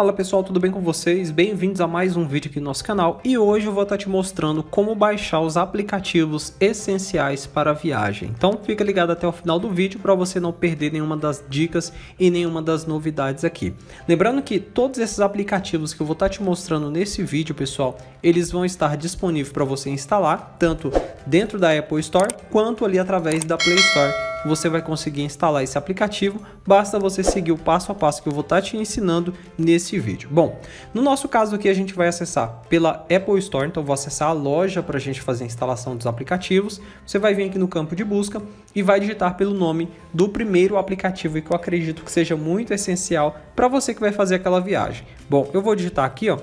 Fala pessoal, tudo bem com vocês? Bem-vindos a mais um vídeo aqui no nosso canal e hoje eu vou estar te mostrando como baixar os aplicativos essenciais para a viagem. Então fica ligado até o final do vídeo para você não perder nenhuma das dicas e nenhuma das novidades aqui. Lembrando que todos esses aplicativos que eu vou estar te mostrando nesse vídeo, pessoal, eles vão estar disponíveis para você instalar tanto dentro da Apple Store quanto ali através da Play Store você vai conseguir instalar esse aplicativo, basta você seguir o passo a passo que eu vou estar te ensinando nesse vídeo. Bom, no nosso caso aqui a gente vai acessar pela Apple Store, então vou acessar a loja para a gente fazer a instalação dos aplicativos. Você vai vir aqui no campo de busca e vai digitar pelo nome do primeiro aplicativo que eu acredito que seja muito essencial para você que vai fazer aquela viagem. Bom, eu vou digitar aqui, ó,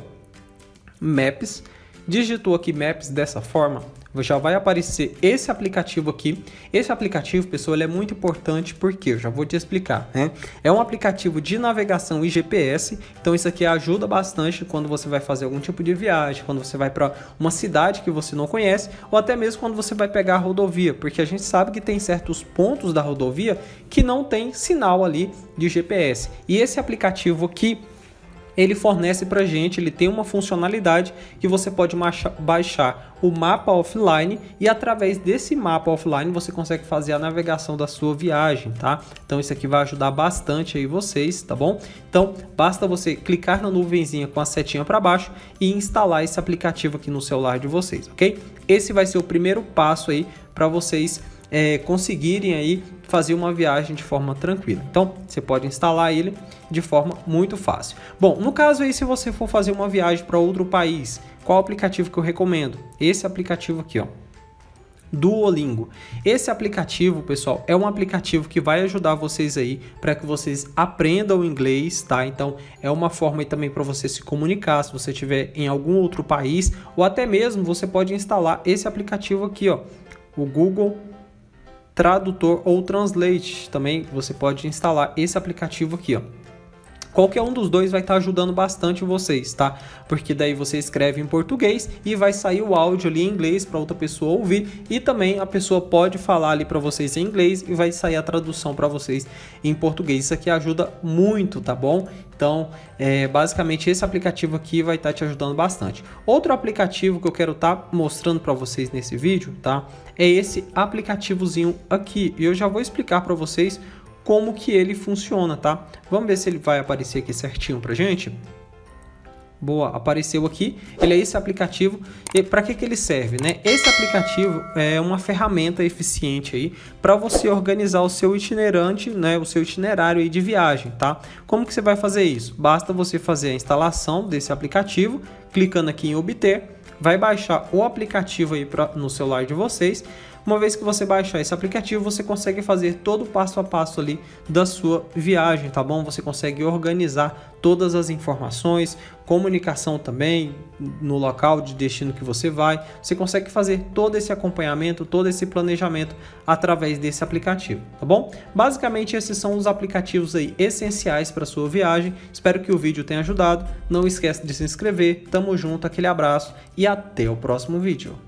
Maps. Digitou aqui Maps dessa forma, já vai aparecer esse aplicativo aqui. Esse aplicativo, pessoal, ele é muito importante porque eu já vou te explicar. Né? É um aplicativo de navegação e GPS, então isso aqui ajuda bastante quando você vai fazer algum tipo de viagem, quando você vai para uma cidade que você não conhece, ou até mesmo quando você vai pegar a rodovia, porque a gente sabe que tem certos pontos da rodovia que não tem sinal ali de GPS. E esse aplicativo aqui ele fornece para gente, ele tem uma funcionalidade que você pode baixar o mapa offline e através desse mapa offline você consegue fazer a navegação da sua viagem, tá? Então isso aqui vai ajudar bastante aí vocês, tá bom? Então basta você clicar na nuvenzinha com a setinha para baixo e instalar esse aplicativo aqui no celular de vocês, ok? Esse vai ser o primeiro passo aí para vocês é, conseguirem aí fazer uma viagem de forma tranquila. Então, você pode instalar ele de forma muito fácil. Bom, no caso aí, se você for fazer uma viagem para outro país, qual aplicativo que eu recomendo? Esse aplicativo aqui, ó. Duolingo. Esse aplicativo, pessoal, é um aplicativo que vai ajudar vocês aí para que vocês aprendam inglês, tá? Então, é uma forma aí também para você se comunicar se você estiver em algum outro país ou até mesmo você pode instalar esse aplicativo aqui, ó, o Google Tradutor ou Translate. Também você pode instalar esse aplicativo aqui, ó. Qualquer um dos dois vai estar tá ajudando bastante vocês, tá? Porque daí você escreve em português e vai sair o áudio ali em inglês para outra pessoa ouvir e também a pessoa pode falar ali para vocês em inglês e vai sair a tradução para vocês em português. Isso aqui ajuda muito, tá bom? Então, é, basicamente esse aplicativo aqui vai estar tá te ajudando bastante. Outro aplicativo que eu quero estar tá mostrando para vocês nesse vídeo, tá? É esse aplicativozinho aqui. E eu já vou explicar para vocês como que ele funciona, tá? Vamos ver se ele vai aparecer aqui certinho pra gente. Boa, apareceu aqui. Ele é esse aplicativo. E para que, que ele serve, né? Esse aplicativo é uma ferramenta eficiente aí para você organizar o seu itinerante, né? O seu itinerário aí de viagem, tá? Como que você vai fazer isso? Basta você fazer a instalação desse aplicativo, clicando aqui em obter, vai baixar o aplicativo aí pra, no celular de vocês. Uma vez que você baixar esse aplicativo, você consegue fazer todo o passo a passo ali da sua viagem, tá bom? Você consegue organizar todas as informações, comunicação também no local de destino que você vai. Você consegue fazer todo esse acompanhamento, todo esse planejamento através desse aplicativo, tá bom? Basicamente esses são os aplicativos aí essenciais para sua viagem. Espero que o vídeo tenha ajudado. Não esqueça de se inscrever. Tamo junto, aquele abraço e até o próximo vídeo.